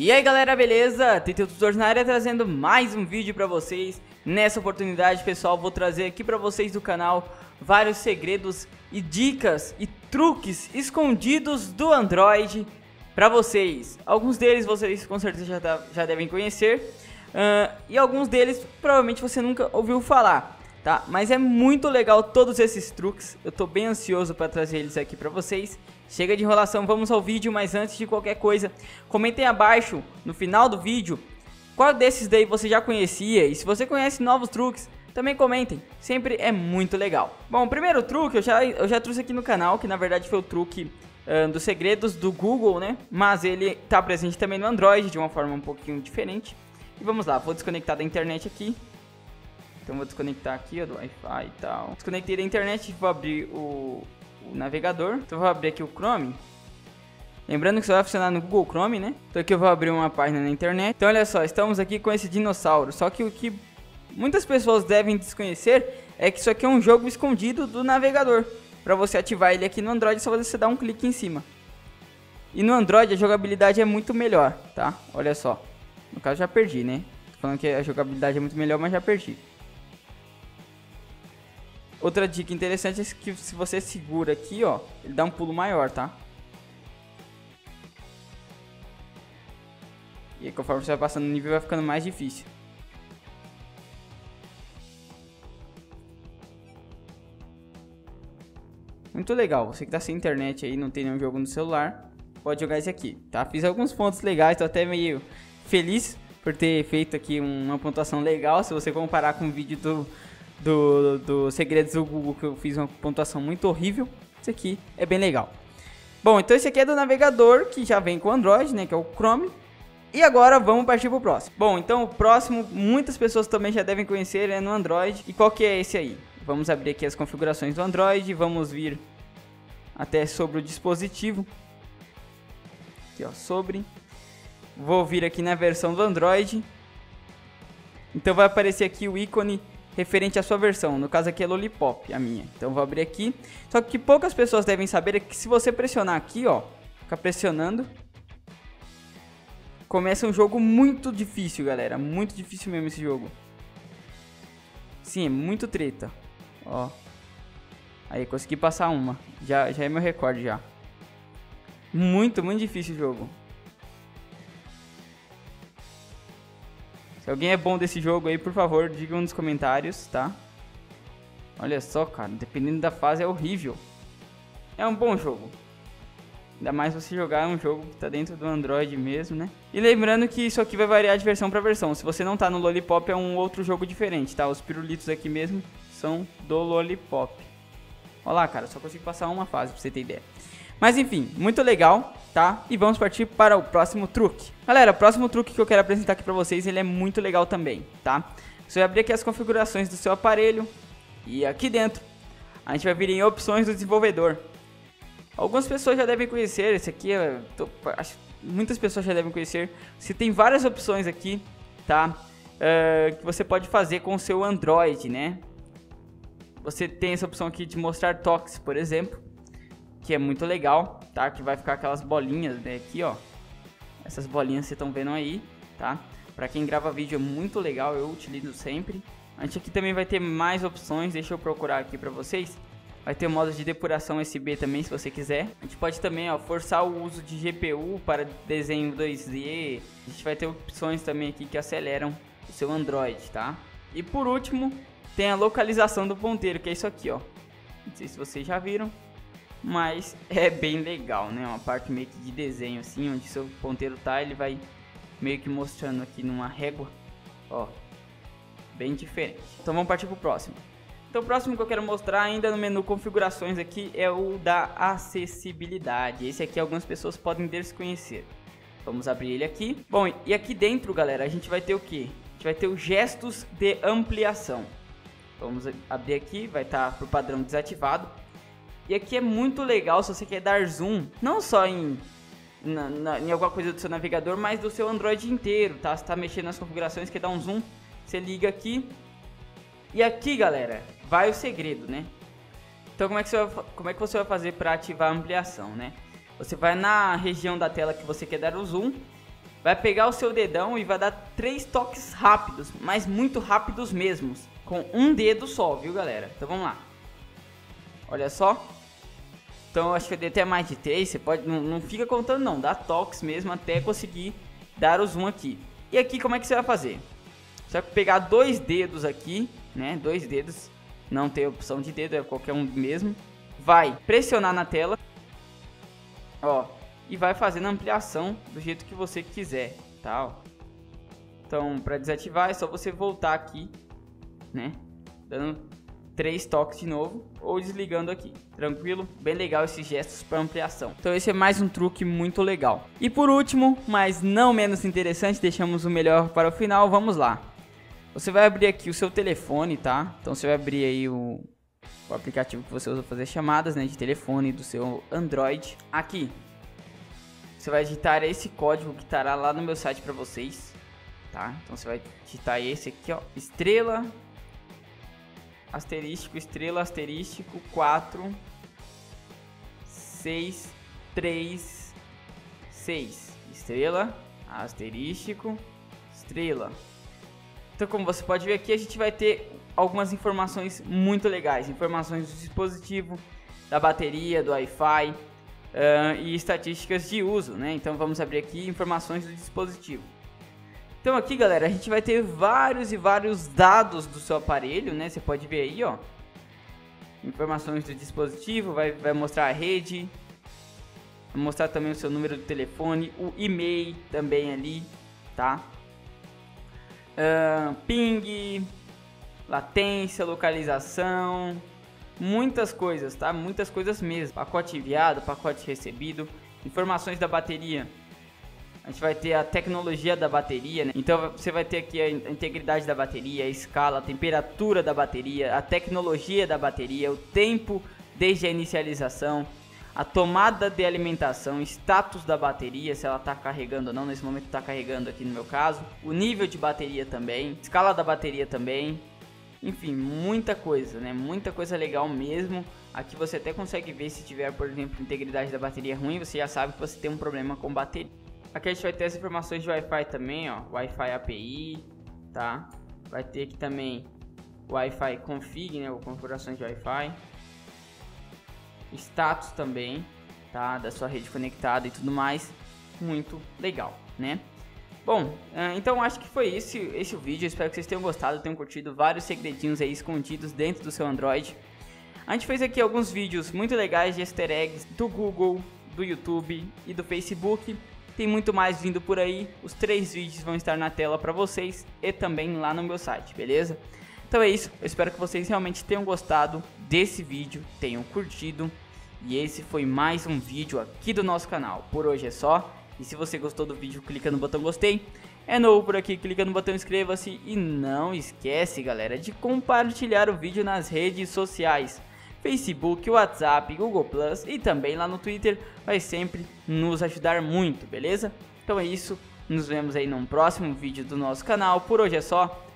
E aí galera, beleza? Tentei Tutor na área trazendo mais um vídeo pra vocês Nessa oportunidade, pessoal, vou trazer aqui pra vocês do canal Vários segredos e dicas e truques escondidos do Android pra vocês Alguns deles vocês com certeza já, tá, já devem conhecer uh, E alguns deles provavelmente você nunca ouviu falar Tá? Mas é muito legal todos esses truques Eu tô bem ansioso pra trazer eles aqui pra vocês Chega de enrolação, vamos ao vídeo, mas antes de qualquer coisa, comentem abaixo, no final do vídeo, qual desses daí você já conhecia e se você conhece novos truques, também comentem, sempre é muito legal. Bom, o primeiro truque eu já, eu já trouxe aqui no canal, que na verdade foi o truque uh, dos segredos do Google, né? Mas ele está presente também no Android de uma forma um pouquinho diferente. E vamos lá, vou desconectar da internet aqui. Então vou desconectar aqui ó, do Wi-Fi e tal. Desconectei da internet, vou abrir o, o navegador. Então vou abrir aqui o Chrome. Lembrando que isso vai funcionar no Google Chrome, né? Então aqui eu vou abrir uma página na internet. Então olha só, estamos aqui com esse dinossauro. Só que o que muitas pessoas devem desconhecer é que isso aqui é um jogo escondido do navegador. Para você ativar ele aqui no Android, só você dar um clique em cima. E no Android a jogabilidade é muito melhor, tá? Olha só. No caso já perdi, né? Falando que a jogabilidade é muito melhor, mas já perdi. Outra dica interessante é que se você segura aqui, ó, ele dá um pulo maior, tá? E aí, conforme você vai passando o nível, vai ficando mais difícil. Muito legal, você que tá sem internet aí, não tem nenhum jogo no celular, pode jogar esse aqui, tá? Fiz alguns pontos legais, tô até meio feliz por ter feito aqui uma pontuação legal, se você comparar com o vídeo do do, do Segredos do Google, que eu fiz uma pontuação muito horrível. Esse aqui é bem legal. Bom, então esse aqui é do navegador, que já vem com Android, né, que é o Chrome. E agora vamos partir pro próximo. Bom, então o próximo, muitas pessoas também já devem conhecer, é no Android. E qual que é esse aí? Vamos abrir aqui as configurações do Android, vamos vir até sobre o dispositivo. Aqui, ó, sobre. Vou vir aqui na versão do Android. Então vai aparecer aqui o ícone referente à sua versão. No caso aqui é Lollipop, a minha. Então vou abrir aqui. Só que poucas pessoas devem saber é que se você pressionar aqui, ó, ficar pressionando, começa um jogo muito difícil, galera. Muito difícil mesmo esse jogo. Sim, é muito treta. Ó. Aí, consegui passar uma. Já, já é meu recorde já. Muito, muito difícil o jogo. Se alguém é bom desse jogo aí, por favor, digam nos comentários, tá? Olha só, cara, dependendo da fase é horrível. É um bom jogo. Ainda mais você jogar um jogo que tá dentro do Android mesmo, né? E lembrando que isso aqui vai variar de versão para versão. Se você não tá no Lollipop, é um outro jogo diferente, tá? Os pirulitos aqui mesmo são do Lollipop. Olha lá, cara, só consigo passar uma fase pra você ter ideia. Mas enfim, muito legal, tá? E vamos partir para o próximo truque. Galera, o próximo truque que eu quero apresentar aqui para vocês, ele é muito legal também, tá? Você vai abrir aqui as configurações do seu aparelho e aqui dentro a gente vai vir em opções do desenvolvedor. Algumas pessoas já devem conhecer, esse aqui, tô, acho, muitas pessoas já devem conhecer. Você tem várias opções aqui, tá? Uh, que você pode fazer com o seu Android, né? Você tem essa opção aqui de mostrar toques, por exemplo que é muito legal, tá? Que vai ficar aquelas bolinhas né? aqui, ó. Essas bolinhas vocês estão vendo aí, tá? Pra quem grava vídeo é muito legal, eu utilizo sempre. A gente aqui também vai ter mais opções, deixa eu procurar aqui pra vocês. Vai ter o modo de depuração USB também, se você quiser. A gente pode também, ó, forçar o uso de GPU para desenho 2D. A gente vai ter opções também aqui que aceleram o seu Android, tá? E por último, tem a localização do ponteiro, que é isso aqui, ó. Não sei se vocês já viram mas é bem legal, né? Uma parte meio que de desenho assim, onde seu ponteiro tá, ele vai meio que mostrando aqui numa régua, ó, bem diferente. Então vamos partir pro próximo. Então o próximo que eu quero mostrar ainda no menu configurações aqui é o da acessibilidade. Esse aqui algumas pessoas podem desconhecer. Vamos abrir ele aqui. Bom, e aqui dentro, galera, a gente vai ter o que? A gente vai ter os gestos de ampliação. Vamos abrir aqui, vai estar tá pro padrão desativado. E aqui é muito legal se você quer dar zoom, não só em, na, na, em alguma coisa do seu navegador, mas do seu Android inteiro, tá? Você tá mexendo nas configurações, quer dar um zoom, você liga aqui. E aqui, galera, vai o segredo, né? Então como é que você vai, como é que você vai fazer para ativar a ampliação, né? Você vai na região da tela que você quer dar o zoom vai pegar o seu dedão e vai dar três toques rápidos, mas muito rápidos mesmos, com um dedo só, viu galera? Então vamos lá. Olha só. Então acho que até mais de três, você pode, não, não fica contando não, dá toques mesmo até conseguir dar o zoom aqui. E aqui como é que você vai fazer? Você vai pegar dois dedos aqui, né, dois dedos, não tem opção de dedo, é qualquer um mesmo. Vai pressionar na tela, ó, e vai fazendo a ampliação do jeito que você quiser, tá? Então, para desativar é só você voltar aqui, né? Dando três toques de novo ou desligando aqui. Tranquilo? Bem legal esses gestos para ampliação. Então esse é mais um truque muito legal. E por último, mas não menos interessante, deixamos o melhor para o final, vamos lá. Você vai abrir aqui o seu telefone, tá? Então você vai abrir aí o, o aplicativo que você usa para fazer chamadas, né, de telefone do seu Android. Aqui, você vai digitar esse código que estará lá no meu site para vocês, tá? Então você vai digitar esse aqui, ó, estrela asterístico estrela asterístico 4 6 3 6 estrela asterístico estrela. Então como você pode ver aqui, a gente vai ter algumas informações muito legais, informações do dispositivo, da bateria, do Wi-Fi, uh, e estatísticas de uso, né? Então vamos abrir aqui informações do dispositivo. Então aqui, galera, a gente vai ter vários e vários dados do seu aparelho, né? Você pode ver aí, ó. Informações do dispositivo, vai, vai mostrar a rede, vai mostrar também o seu número de telefone, o e-mail também ali, tá? Uh, ping, latência, localização, muitas coisas, tá? Muitas coisas mesmo. Pacote enviado, pacote recebido, informações da bateria. A gente vai ter a tecnologia da bateria, né? Então você vai ter aqui a integridade da bateria, a escala, a temperatura da bateria, a tecnologia da bateria, o tempo desde a inicialização, a tomada de alimentação, status da bateria, se ela está carregando ou não, nesse momento está carregando aqui no meu caso, o nível de bateria também, escala da bateria também, enfim, muita coisa, né? Muita coisa legal mesmo. Aqui você até consegue ver se tiver, por exemplo, integridade da bateria ruim, você já sabe que você tem um problema com bateria. Aqui a gente vai ter as informações de Wi-Fi também, ó, Wi-Fi API, tá? Vai ter aqui também Wi-Fi config, né, ou configurações de Wi-Fi. Status também, tá? Da sua rede conectada e tudo mais. Muito legal, né? Bom, é, então acho que foi esse, esse o vídeo. Espero que vocês tenham gostado, tenham curtido vários segredinhos aí escondidos dentro do seu Android. A gente fez aqui alguns vídeos muito legais de easter eggs do Google, do YouTube e do Facebook. Tem muito mais vindo por aí. Os três vídeos vão estar na tela para vocês e também lá no meu site, beleza? Então é isso. Eu espero que vocês realmente tenham gostado desse vídeo, tenham curtido. E esse foi mais um vídeo aqui do nosso canal. Por hoje é só. E se você gostou do vídeo, clica no botão gostei. É novo por aqui, clica no botão inscreva-se e não esquece, galera, de compartilhar o vídeo nas redes sociais. Facebook, WhatsApp, Google Plus e também lá no Twitter vai sempre nos ajudar muito, beleza? Então é isso, nos vemos aí num próximo vídeo do nosso canal. Por hoje é só,